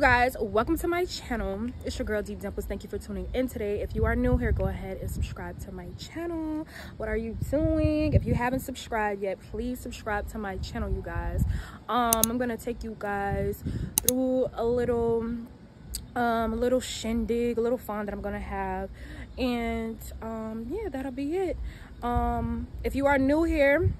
guys welcome to my channel. It's your girl deep dimples. Thank you for tuning in today. If you are new here go ahead and subscribe to my channel. What are you doing? If you haven't subscribed yet please subscribe to my channel you guys. Um i'm gonna take you guys through a little um a little shindig a little fun that i'm gonna have. And um yeah that'll be it. Um if you are new here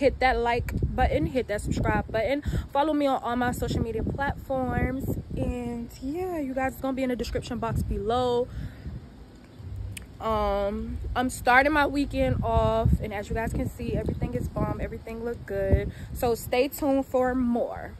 hit that like button hit that subscribe button. Follow me on all my social media platforms. And yeah you guys it's gonna be in the description box below. Um i'm starting my weekend off and as you guys can see everything is bomb everything look good. So stay tuned for more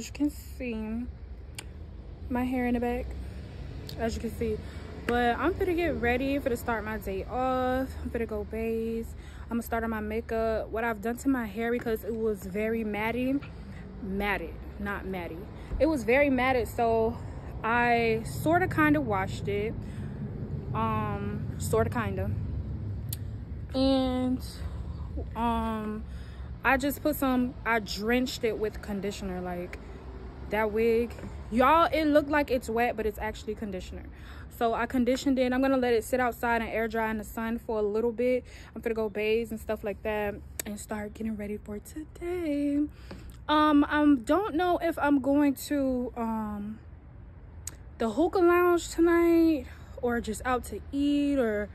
as you can see my hair in the back as you can see. But i'm gonna get ready for to start my day off. I'm gonna go bathe. I'm gonna start on my makeup. What i've done to my hair because it was very matty matted not matty. It was very matted so i sort of kind of washed it. Um sort of kind of and um I just put some, I drenched it with conditioner. Like that wig, y'all, it looked like it's wet, but it's actually conditioner. So I conditioned it. I'm to let it sit outside and air dry in the sun for a little bit. I'm to go bathe and stuff like that and start getting ready for today. Um, I don't know if I'm going to um, the hookah lounge tonight or just out to eat or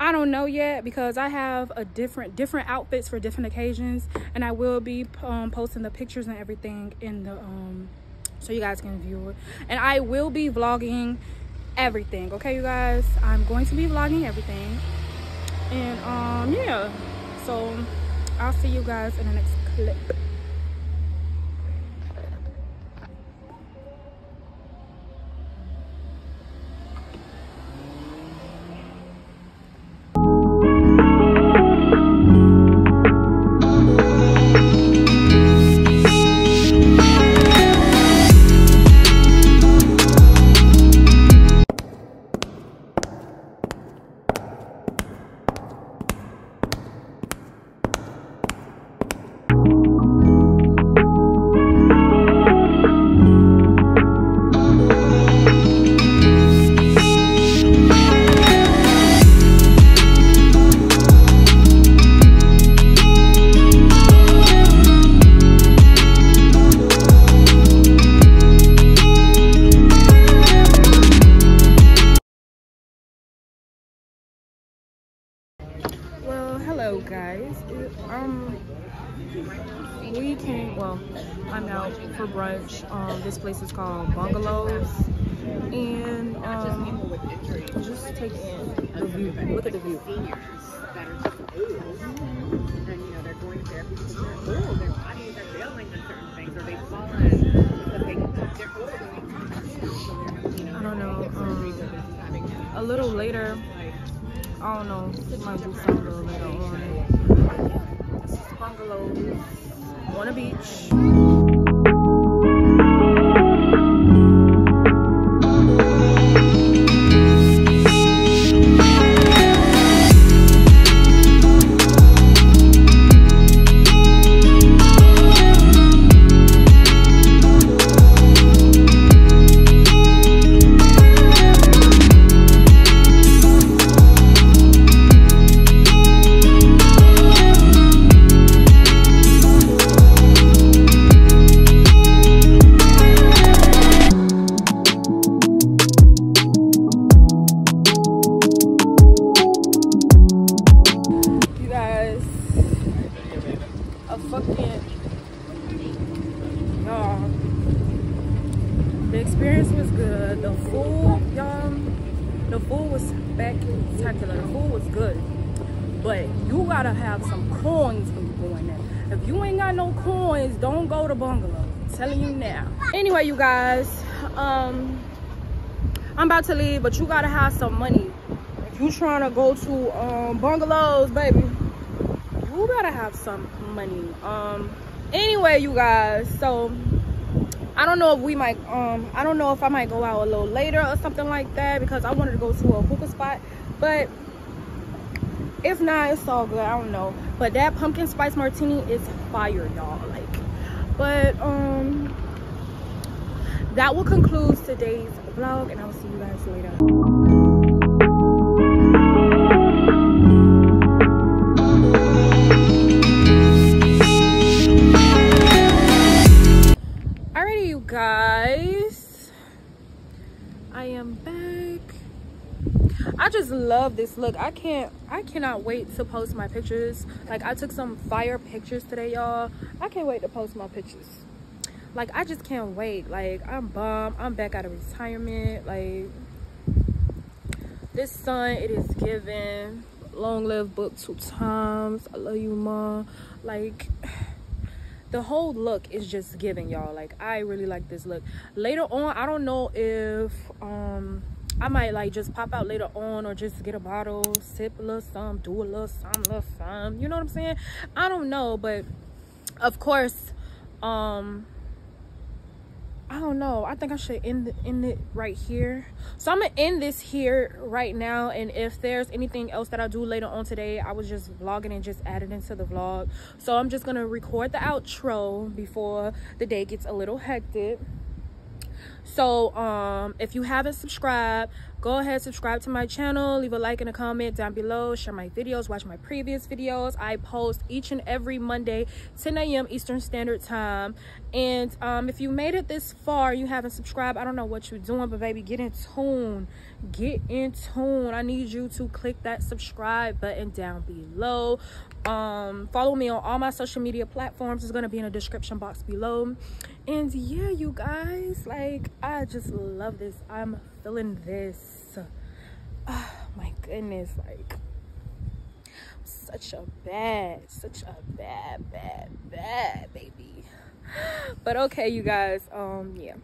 I don't know yet because I have a different different outfits for different occasions and I will be um, posting the pictures and everything in the um so you guys can view it. And I will be vlogging everything okay you guys? I'm going to be vlogging everything. And um yeah. So I'll see you guys in the next clip um we came well i'm out for brunch. Um this place is called bungalows. And um just take in the view look at the view. I don't know um a little later i don't know might do something a little on this is bungalows on a beach experience was good. The food, y'all, the food was spectacular. The food was good. But you gotta have some coins when you go in there. If you ain't got no coins, don't go to bungalow. I'm telling you now. Anyway, you guys, um, I'm about to leave, but you gotta have some money. If you trying to go to um, bungalows, baby, you gotta have some money. Um, anyway, you guys, so I don't know if we might, um, I don't know if I might go out a little later or something like that because I wanted to go to a hookah spot, but if not, it's all good. I don't know. But that pumpkin spice martini is fire, y'all. Like, but um, that will conclude today's vlog, and I'll see you guys later. Love this look. I can't I cannot wait to post my pictures. Like I took some fire pictures today, y'all. I can't wait to post my pictures. Like I just can't wait. Like I'm bummed. I'm back out of retirement. Like this sun, it is given. Long live book two times. I love you, mom. Like the whole look is just giving y'all like i really like this look later on i don't know if um i might like just pop out later on or just get a bottle sip a little some do a little some little some you know what i'm saying i don't know but of course um I don't know. I think I should end end it right here. So I'm gonna end this here right now. And if there's anything else that I do later on today, I was just vlogging and just added into the vlog. So I'm just gonna record the outro before the day gets a little hectic. So um if you haven't subscribed, go ahead subscribe to my channel leave a like and a comment down below share my videos watch my previous videos. I post each and every monday 10 a.m eastern standard time. And um if you made it this far you haven't subscribed i don't know what you're doing but baby get in tune. Get in tune. I need you to click that subscribe button down below um follow me on all my social media platforms. Is going to be in the description box below. And yeah you guys like i just love this. I'm feeling this. Oh my goodness like such a bad such a bad bad bad baby. But okay you guys um yeah